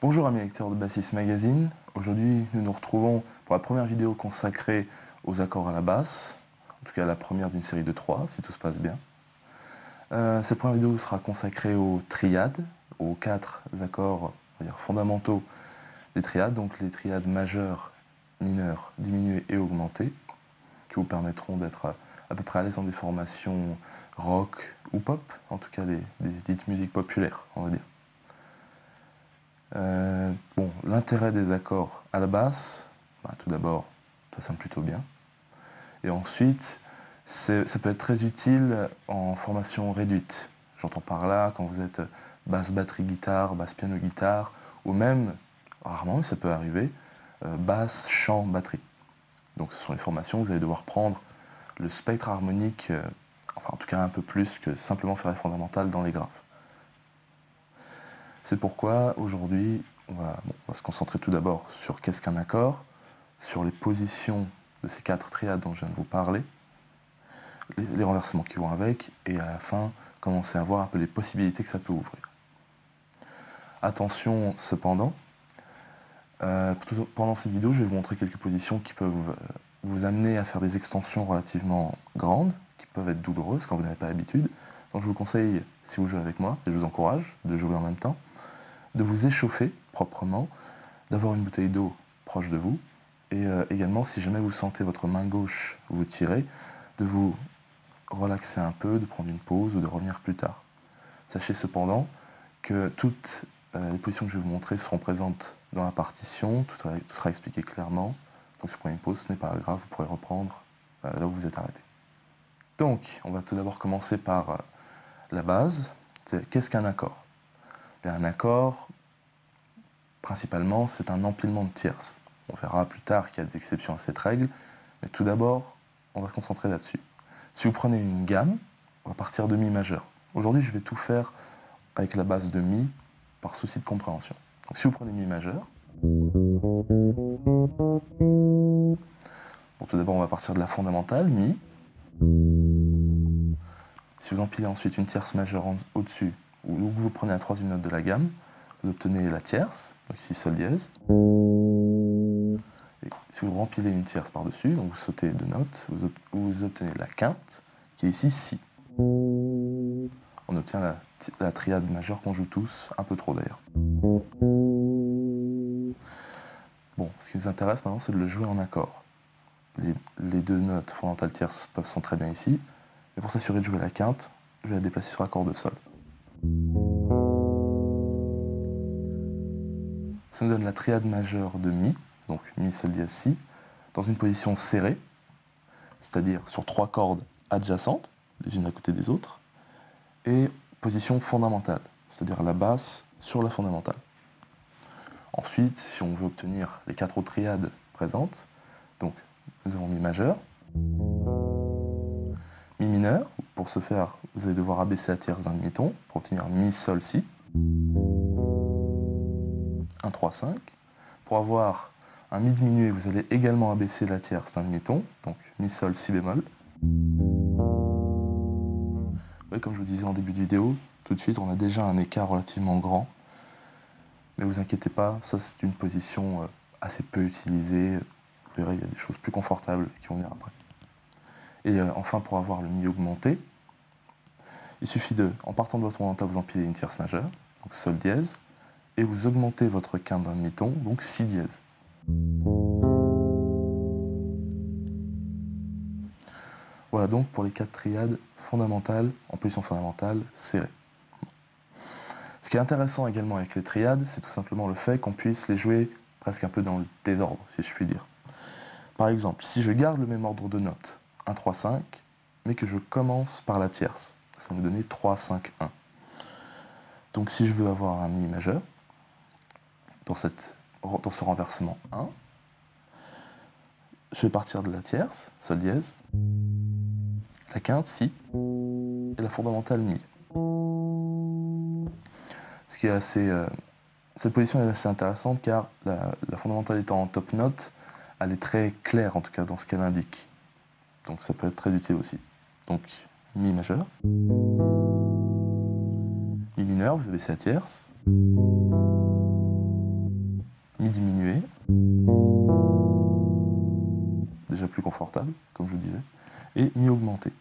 Bonjour amis lecteurs de Bassist Magazine, aujourd'hui nous nous retrouvons pour la première vidéo consacrée aux accords à la basse, en tout cas la première d'une série de trois si tout se passe bien. Euh, cette première vidéo sera consacrée aux triades, aux quatre accords fondamentaux des triades, donc les triades majeures, mineures, diminuées et augmentées, qui vous permettront d'être à peu près à l'aise dans des formations rock ou pop, en tout cas des dites musiques populaires, on va dire. Euh, bon, l'intérêt des accords à la basse, bah, tout d'abord, ça sonne plutôt bien. Et ensuite, ça peut être très utile en formation réduite. J'entends par là quand vous êtes basse batterie guitare, basse piano guitare, ou même, rarement, ça peut arriver, euh, basse chant batterie. Donc ce sont les formations où vous allez devoir prendre le spectre harmonique, euh, enfin en tout cas un peu plus que simplement faire les fondamentales dans les graves. C'est pourquoi aujourd'hui, on, va, se concentrer tout d'abord sur qu'est-ce qu'un accord, sur les positions de ces quatre triades dont je viens de vous parler, les, renversements qui vont avec, et à la fin, commencer à voir un peu les possibilités que ça peut ouvrir. Attention cependant, euh, pendant cette vidéo, je vais vous montrer quelques positions qui peuvent vous amener à faire des extensions relativement grandes, qui peuvent être douloureuses quand vous n'avez pas l'habitude. Donc je vous conseille, si vous jouez avec moi, et je vous encourage de jouer en même temps, de vous échauffer proprement, d'avoir une bouteille d'eau proche de vous, et euh, également, si jamais vous sentez votre main gauche vous tirer, de vous relaxer un peu, de prendre une pause ou de revenir plus tard. Sachez cependant que toutes euh, les positions que je vais vous montrer seront présentes dans la partition, tout, sera expliqué clairement. Donc si vous prenez une pause, ce n'est pas grave, vous pourrez reprendre euh, là où vous êtes arrêté. Donc, on va tout d'abord commencer par la base. Qu'est-ce qu'un accord? Un accord, principalement, c'est un empilement de tierces. On verra plus tard qu'il y a des exceptions à cette règle, mais tout d'abord, on va se concentrer là-dessus. Si vous prenez une gamme, on va partir de Mi majeur. Aujourd'hui, je vais tout faire avec la base de Mi par souci de compréhension. Si vous prenez Mi majeur, tout d'abord, on va partir de la fondamentale, Mi. Si vous empilez ensuite une tierce majeure au-dessus, ou vous prenez la troisième note de la gamme, vous obtenez la tierce, donc ici sol dièse. Et si vous rempilez une tierce par-dessus, donc vous sautez deux notes, vous, obtenez la quinte, qui est ici si. On obtient la, triade majeure qu'on joue tous, un peu trop d'ailleurs. Bon, ce qui nous intéresse maintenant, c'est de le jouer en accord. Les, deux notes fondamentales tierces sont très bien ici. Et pour s'assurer de jouer la quinte, je vais la déplacer sur accord de sol. Ça nous donne la triade majeure de Mi, donc Mi, Sol, dièse, Si, dans une position serrée, c'est-à-dire sur trois cordes adjacentes, les unes à côté des autres, et position fondamentale, c'est-à-dire la basse sur la fondamentale. Ensuite, si on veut obtenir les quatre autres triades présentes, donc nous avons Mi majeur, Mi mineur, pour ce faire, vous allez devoir abaisser la tierce d'un demi-ton pour obtenir Mi, Sol, Si. 1, 3, 5. Pour avoir un Mi diminué, vous allez également abaisser la tierce d'un demi-ton, donc Mi, Sol, Si bémol. Comme je vous disais en début de vidéo, tout de suite, on a déjà un écart relativement grand. Mais vous inquiétez pas, ça c'est une position euh, assez peu utilisée. Vous verrez, il y a des choses plus confortables qui vont venir après. Et euh, enfin, pour avoir le mi augmenté, il suffit de, en partant de votre fondamental, vous empiler une tierce majeure, donc sol dièse, et vous augmentez votre quinte d'un demi-ton, donc si dièse. Voilà donc pour les quatre triades fondamentales, en position fondamentale, serrée. Ce qui est intéressant également avec les triades, c'est tout simplement le fait qu'on puisse les jouer presque un peu dans le désordre, si je puis dire. Par exemple, si je garde le même ordre de notes, 1, 3, 5, mais que je commence par la tierce. Ça va nous donner 3, 5, 1. Donc si je veux avoir un Mi majeur, dans, ce renversement 1, je vais partir de la tierce, Sol dièse, la quinte, Si, et la fondamentale Mi. Ce qui est assez, euh, cette position est assez intéressante car la fondamentale étant en top note, elle est très claire en tout cas dans ce qu'elle indique. Donc ça peut être très utile aussi. Donc Mi majeur, Mi mineur, vous avez sa tierce, Mi diminué, déjà plus confortable, comme je vous disais, et Mi augmenté.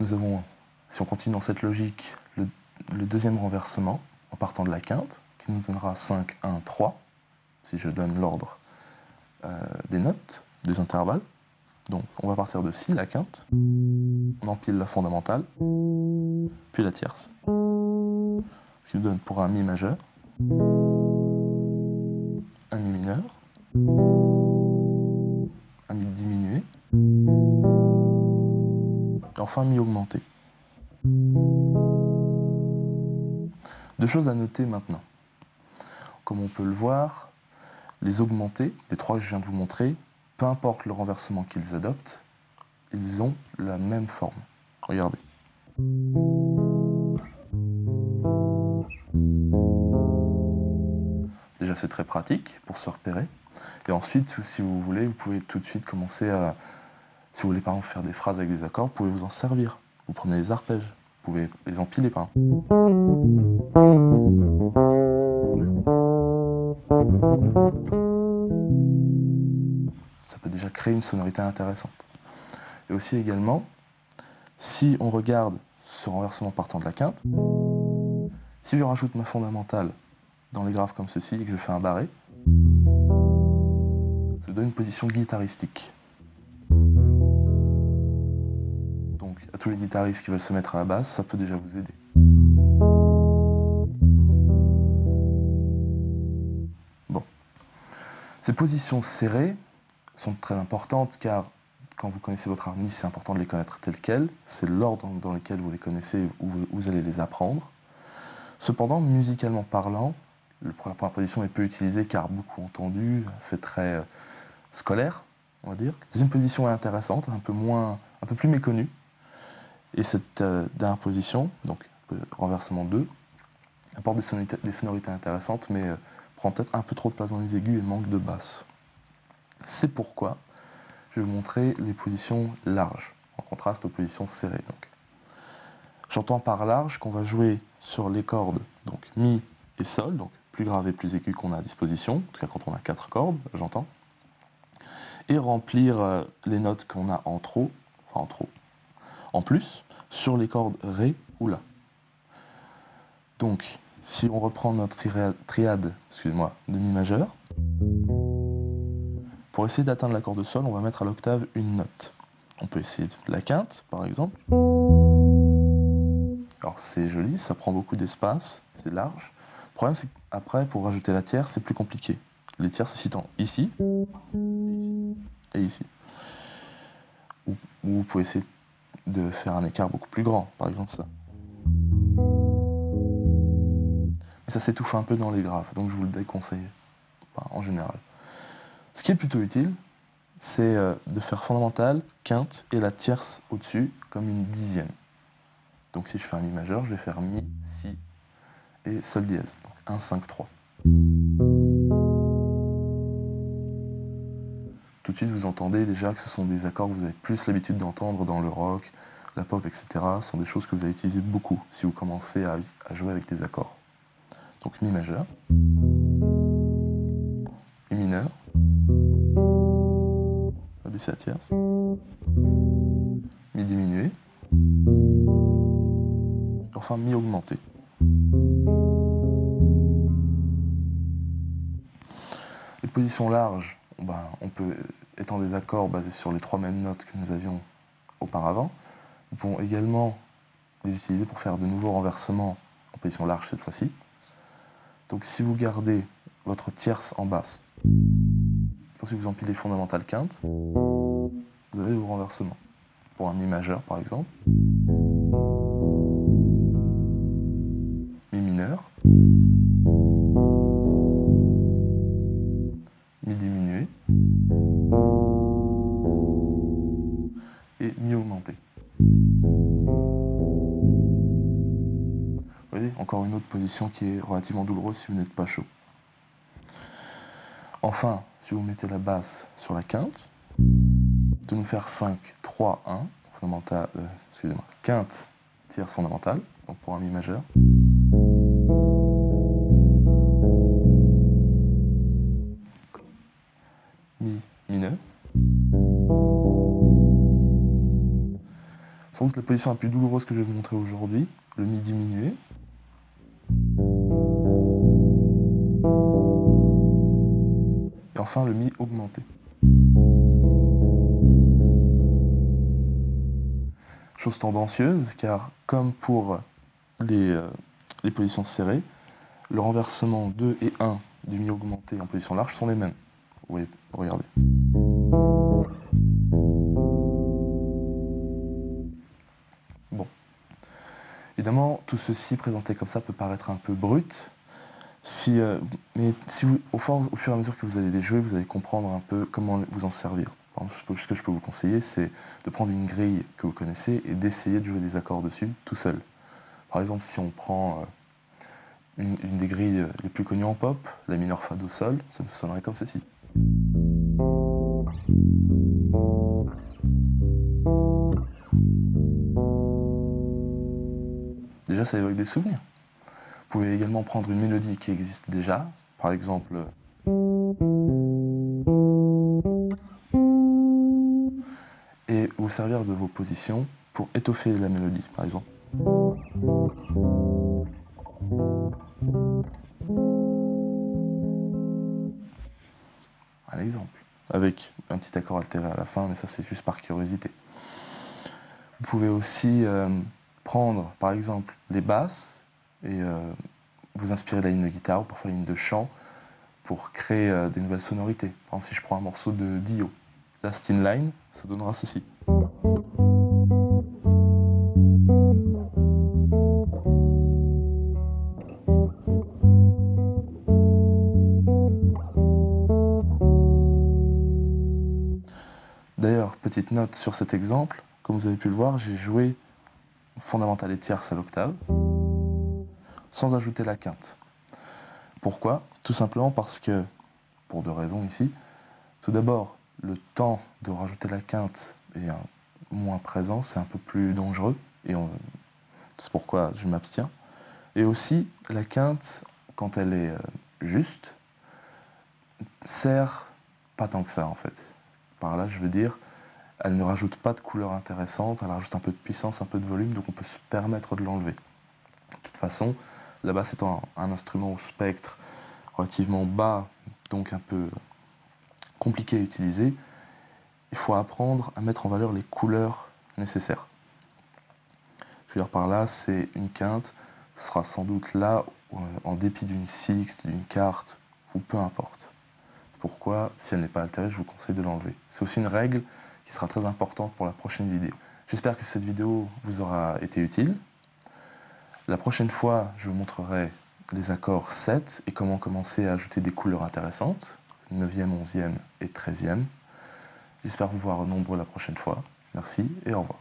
Nous avons, si on continue dans cette logique, le, le deuxième renversement en partant de la quinte, qui nous donnera 5, 1, 3, si je donne l'ordre euh, des notes, des intervalles. Donc on va partir de Si, la quinte, on empile la fondamentale, puis la tierce. Ce qui nous donne pour un Mi majeur, un Mi mineur, un Mi diminué, et enfin un Mi augmenté. Deux choses à noter maintenant. Comme on peut le voir, les augmentés, les trois que je viens de vous montrer, peu importe le renversement qu'ils adoptent, ils ont la même forme. Regardez. Déjà, c'est très pratique pour se repérer. Et ensuite, si vous voulez, vous pouvez tout de suite commencer à... Si vous voulez par exemple faire des phrases avec des accords, vous pouvez vous en servir. Vous prenez les arpèges, vous pouvez les empiler par exemple. Ça peut déjà créer une sonorité intéressante. Et aussi également, si on regarde ce renversement partant de la quinte, si je rajoute ma fondamentale dans les graves comme ceci et que je fais un barré, ça donne une position guitaristique. Donc à tous les guitaristes qui veulent se mettre à la basse, ça peut déjà vous aider. Ces positions serrées sont très importantes car quand vous connaissez votre harmonie, c'est important de les connaître telles quelles. C'est l'ordre dans lequel vous les connaissez où vous allez les apprendre. Cependant, musicalement parlant, la première position est peu utilisée car beaucoup entendu, fait très euh, scolaire, on va dire. La deuxième position est intéressante, un peu, moins, un peu plus méconnue. Et cette euh, dernière position, donc renversement 2, apporte des sonorités, des sonorités intéressantes, mais euh, prend peut-être un peu trop de place dans les aigus et manque de basse. C'est pourquoi je vais vous montrer les positions larges, en contraste aux positions serrées. J'entends par large qu'on va jouer sur les cordes donc Mi et Sol, donc plus grave et plus aigu qu'on a à disposition, en tout cas quand on a quatre cordes, j'entends, et remplir euh, les notes qu'on a en trop, enfin en trop, en plus, sur les cordes Ré ou La. Donc, si on reprend notre triade, excusez-moi, de Mi majeur, pour essayer d'atteindre l'accord de Sol, on va mettre à l'octave une note. On peut essayer la quinte, par exemple. Alors c'est joli, ça prend beaucoup d'espace, c'est large. Le problème, c'est qu'après, pour rajouter la tierce, c'est plus compliqué. Les tierces se situent ici, et ici. Ou vous pouvez essayer de faire un écart beaucoup plus grand, par exemple ça. Ça s'étouffe un peu dans les graves, donc je vous le déconseille, en général. Ce qui est plutôt utile, c'est euh, de faire fondamental, quinte et la tierce au-dessus comme une dixième. Donc si je fais un Mi majeur, je vais faire Mi, Si et Sol dièse. Donc 1, 5, 3. Tout de suite, vous entendez déjà que ce sont des accords que vous avez plus l'habitude d'entendre dans le rock, la pop, etc. Ce sont des choses que vous allez utiliser beaucoup si vous commencez à jouer avec des accords. Donc Mi majeur, Mi mineur, la tierce, Mi diminué, enfin Mi augmenté. Les positions larges, ben, on peut étant des accords basés sur les trois mêmes notes que nous avions auparavant. Nous pouvons également les utiliser pour faire de nouveaux renversements en position large cette fois-ci. Donc si vous gardez votre tierce en basse, ensuite vous empilez fondamentale quinte, vous avez vos renversements. Pour un Mi majeur par exemple, position qui est relativement douloureuse si vous n'êtes pas chaud. Enfin, si vous mettez la basse sur la quinte, de nous faire 5, 3, 1, fondamental, euh, excusez-moi, quinte, tierce fondamentale, donc pour un mi majeur. Mi mineur. Sans doute la position la plus douloureuse que je vais vous montrer aujourd'hui, le mi diminué. Et enfin le mi augmenté. Chose tendancieuse, car comme pour les, euh, les positions serrées, le renversement 2 et 1 du mi augmenté en position large sont les mêmes. Oui, regardez. Bon. Évidemment, tout ceci présenté comme ça peut paraître un peu brut, si, euh, mais si vous, au, fur, au, fur, et à mesure que vous allez les jouer, vous allez comprendre un peu comment vous en servir. ce que je peux vous conseiller, c'est de prendre une grille que vous connaissez et d'essayer de jouer des accords dessus tout seul. Par exemple, si on prend euh, une, des grilles les plus connues en pop, la mineur fa do sol, ça sonnerait comme ceci. Déjà, ça évoque des souvenirs. Vous pouvez également prendre une mélodie qui existe déjà, par exemple. Et vous servir de vos positions pour étoffer la mélodie, par exemple. Un exemple, avec un petit accord altéré à la fin, mais ça c'est juste par curiosité. Vous pouvez aussi euh, prendre, par exemple, les basses et euh, vous inspirer de la ligne de guitare ou parfois la ligne de chant pour créer euh, des nouvelles sonorités. Par exemple, si je prends un morceau de Dio, Last in Line, ça donnera ceci. D'ailleurs, petite note sur cet exemple, comme vous avez pu le voir, j'ai joué fondamental et tierce à l'octave sans ajouter la quinte. Pourquoi? Tout simplement parce que, pour deux raisons ici, tout d'abord, le temps de rajouter la quinte est moins présent, c'est un peu plus dangereux, et c'est pourquoi je m'abstiens. Et aussi, la quinte, quand elle est euh, juste, sert pas tant que ça en fait. Par là, je veux dire, elle ne rajoute pas de couleur intéressante, elle rajoute un peu de puissance, un peu de volume, donc on peut se permettre de l'enlever. De toute façon, la basse étant un, instrument au spectre relativement bas, donc un peu compliqué à utiliser, il faut apprendre à mettre en valeur les couleurs nécessaires. Je veux dire par là, c'est une quinte, ce sera sans doute là, en dépit d'une sixte, d'une carte, ou peu importe. Pourquoi, si elle n'est pas altérée, je vous conseille de l'enlever. C'est aussi une règle qui sera très importante pour la prochaine vidéo. J'espère que cette vidéo vous aura été utile. La prochaine fois, je vous montrerai les accords 7 et comment commencer à ajouter des couleurs intéressantes, 9e, 11e et 13e. J'espère vous voir nombreux la prochaine fois. Merci et au revoir.